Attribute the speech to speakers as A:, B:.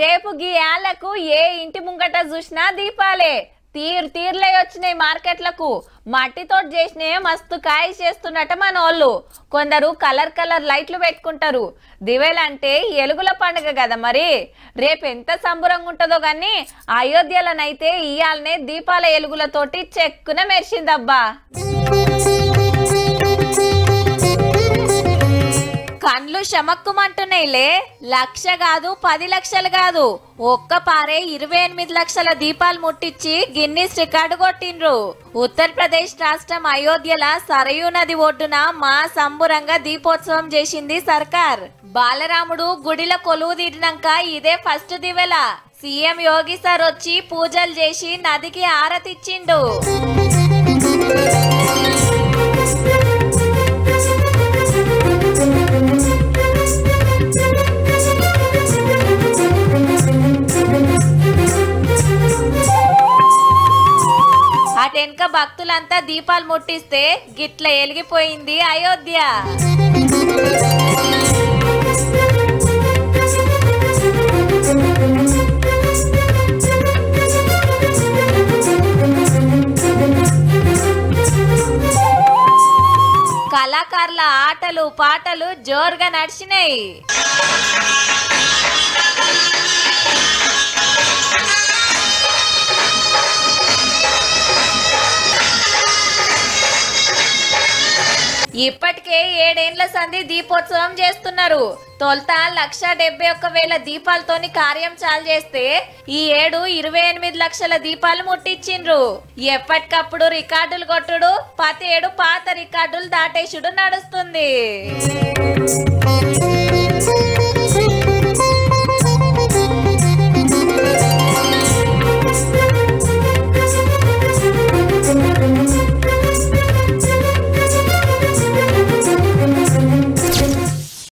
A: రేపు గీ ఏళ్ళకు ఏ ఇంటి ముంగట చూసినా దీపాలే. తీరు తీర్లే వచ్చినాయి మార్కెట్లకు. మట్టితో చేసినవి మస్తు కాయ చేస్తున్నట్ట మన వాళ్ళు కొందరు కలర్ కలర్ లైట్లు పెట్టుకుంటారు. దివేలంటే ఎలుగుల పండుగ కదా మరి. రేపు ఎంత సంబరంగా ఉంటుందో గాని అయోధ్యలనైతే ఇయాలనే దీపాల ఎలుగులతోటి చెక్కున మెరిసిందబ్బా. కండ్లు లక్ష కాదు పది లక్షలు కాదు. ఒక్క పారే ఇరవై ఎనిమిది లక్షల దీపాలు ముట్టించి గిన్నిస్ రికార్డు కొట్టిండ్రు. ఉత్తరప్రదేశ్ రాష్ట్రం అయోధ్యల సరయూ నది ఒడ్డున మా సంబురంగా దీపోత్సవం చేసింది సర్కార్. బాలరాముడు గుడిలో కొలువు తీరినాక ఇదే ఫస్ట్ దివెల. సీఎం యోగి సార్ వచ్చి పూజలు చేసి నదికి ఆరతిచ్చిండు అటెనక భక్తులంతా దీపాలు ముట్టిస్తే గిట్ల ఎలిగిపోయింది అయోధ్య. కళాకారుల ఆటలు పాటలు జోరుగా నడిచినాయి. ఇప్పటికే ఏడేండ్ల సంధి దీపోత్సవం చేస్తున్నారు. తొలుత లక్ష డెబ్బై ఒక్క వేల దీపాలతోని కార్యం చాలు చేస్తే ఈ ఏడు ఇరవై ఎనిమిది లక్షల దీపాలు ముట్టించిండ్రు ఎప్పటికప్పుడు రికార్డులు కొట్టుడు ప్రతి ఏడు పాత రికార్డులు దాటేసుడు నడుస్తుంది.